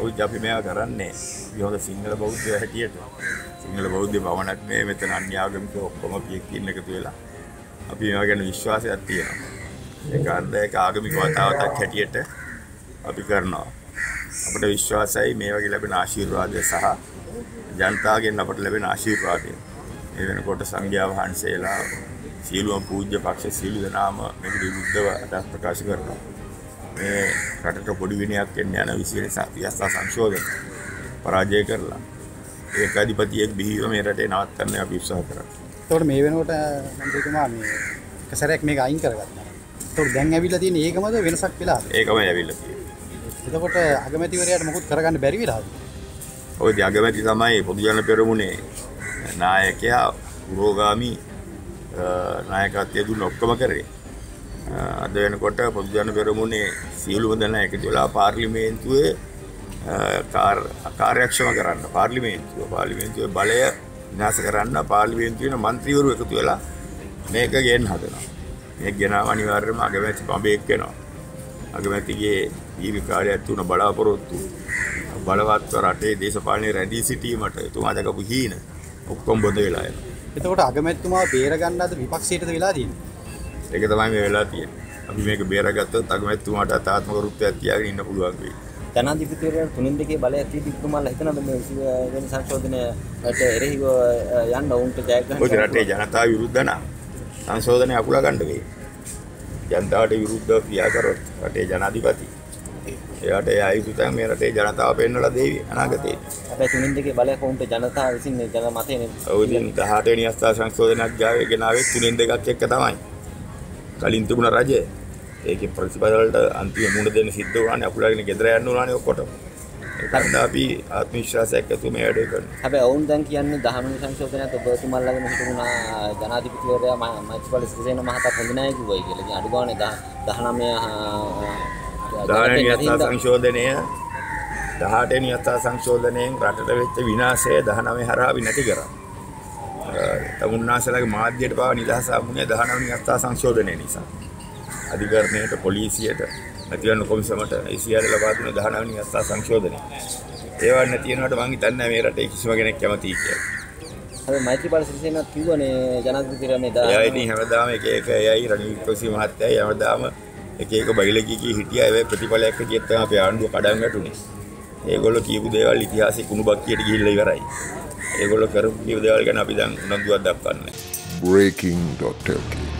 ඔයි අපි මෙයා කරන්නේ යොද සිංහල බෞද්ධය හැටියට. සිංහල බෞද්ධ පමණක් මේ මෙතන අන්‍යාගමික ඔක්කොම පියකින් එකතු වෙලා අපි මේවා ගැන විශ්වාසයක් තියෙනවා. ඒක අර්ධයක ආගමික වතාවතක් හැටියට අපි කරනවා. අපට විශ්වාසයි මේ වගේ ලැබෙන ආශිර්වාදය සහ ජනතාවගෙන් අපට ලැබෙන ආශිර්වාදය. මේ වෙනකොට සංඝයා වහන්සේලා සියලුම පූජ්‍ය පක්ෂ සියලු දෙනාම මේක විරුද්ධව අදහස් ප්‍රකාශ කරනවා. මේ රටට පොඩි විනයක් එන්න යන විශේෂ ව්‍යවස්ථා සංශෝධන පරාජය කරලා ඒක අධිපතියෙක් බිහිව මේ රටේ නවත්තන්න අපි උත්සාහ කරනවා. එතකොට මේ වෙනකොට මන්ත්‍රීතුමා මේ එක සැරයක් මේක අයින් කරගත්තා. එතකොට දැන් ඇවිල්ලා තියෙන ඒකමද වෙනසක් වෙලාද? ඒකම ඇවිල්ලා තියෙන්නේ. එතකොට අගමැතිවරයාට මොකුත් කරගන්න බැරි වෙලාද? ඔය අගමැති තමයි පොදුජන පෙරමුණේ නායකයා පුරෝගාමි නායකත්වය දුන්න ඔක්කොම කරේ. අද වෙනකොට පොදුජන පෙරමුණේ සියලුම දෙනා එකතු වෙලා පාර්ලිමේන්තුවේ කාර්යක්ෂම කරන්න පාර්ලිමේන්තුව පාර්ලිමේන්තුවේ බලය විනාශ කරන්න පාර්ලිමේන්තුවේ മന്ത്രിවරු එකතු වෙලා මේක ගෙන් හදනවා. මේක ගෙනාව අනිවාර්යයෙන්ම අගමැති පඹේක් වෙනවා. අගමැතිගේ දීර්ඝ කාලයක් තුන බලාපොරොත්තු බලවත් රටේ දේශපාලනේ රැඳී සිටීමට එතුමා දක්වපු හීන ඔක්කොම බොඳ වෙලා යනවා. එතකොට අගමැතිතුමා බේරගන්න අද විපක්ෂයටද වෙලා තියෙන්නේ. ඒක තමයි මේ වෙලා තියෙන්නේ. අපි මේක බේරගත්තොත් අගමැතිතුමාට අතාත්මක රුප්පයක් තියාගෙන ඉන්න පුළුවන් වෙයි. ජනාධිපතිවරයාට තුනින් දෙකේ බලයක් තියෙදි තුමාලා හිතනද මේ වෙන සංශෝධනයට එරෙහිව යන්න ඔවුන්ට ජයග්‍රහණ ඔය රටේ ජනතාව විරුද්ධ නම් සංශෝධනය අකුල ගන්න වෙයි. ජනතාවට විරුද්ධව ක්‍රියා කරොත් රටේ ජනාධිපති එයාට ඒ අයිති තැන් මේ රටේ ජනතාව පෙන්වලා දෙවි අනාගතේ. හැබැයි තුනින් දෙකේ බලයක් ඔවුන්ට ජනතාව විසින් ජන මතය ඔය ඉතින් 18 වෙනි අවස්ථා සංශෝධනයක් ගාවේ ගෙනාවේ තුනෙන් දෙකක් එක්ක තමයි. කලින් තිබුණ රජය ඒකේ ප්‍රතිඵල වලට අන්තිම මුණ දෙන්න සිද්ධ වුණානේ අකුලගෙන ගෙදර යන්න උනානේ ඔක්කොටම. ඒකත් අපි ආත්ම විශ්වාසයක් ඇතුව මේ වැඩේ කරනවා. හැබැයි ඔවුන් දැන් කියන්නේ 19 වෙනි සංශෝධනයත් ඔබතුමාලාගෙන හිටුණා ජනාධිපතිවරයා මෛත්‍රීපාල සිරිසේන මහතා හොඳ නැහැ කිව්වයි කියලා. ඉතින් අඩු ගානේ 19 දානනි අස්ථා සංශෝධනය 18 වෙනි අස්ථා සංශෝධනයෙන් රටට වෙච්ච විනාශය 19 හරහා විනැති කරා. තමුන්නාසලගේ මාධ්‍යයට පාව නිදහස ආමුනේ 19 වෙනි අස්ථා සංශෝධනය නිසා. අධිකරණයට පොලිසියට නැතිවන්න කොමිසමට ඒ සියල්ල ලබා දුන්න 19 වෙනි අස්ථා සංශෝධනය. ඒවා නැතිනවට මං හිතන්නේ මේ රටේ කිසිම කෙනෙක් කැමතියි කියලා. හැබැයි මෛත්‍රීපාල සිරිසේනත් කිව්වනේ ජනාධිපතිවරයා මේ එයා ඉතින් හැමදාම එක එක එයයි රනිල් වික්‍රමසිංහ මහත්තයයි හැමදාම එක එක බයිල කී කී හිටියා ඒ ප්‍රතිඵලයක් හැටියට තමයි අපේ ආණ්ඩුව කඩන් වැටුනේ. ඒගොල්ලෝ කියපු දේවල් ඉතිහාසයේ කුණු බක්කියට ගිහිල්ලා ඉවරයි. ඒගොල්ලෝ කරපු කියපු දේවල් ගැන අපි දැන් උනන්දුවක් දක්වන්නේ. breaking.lk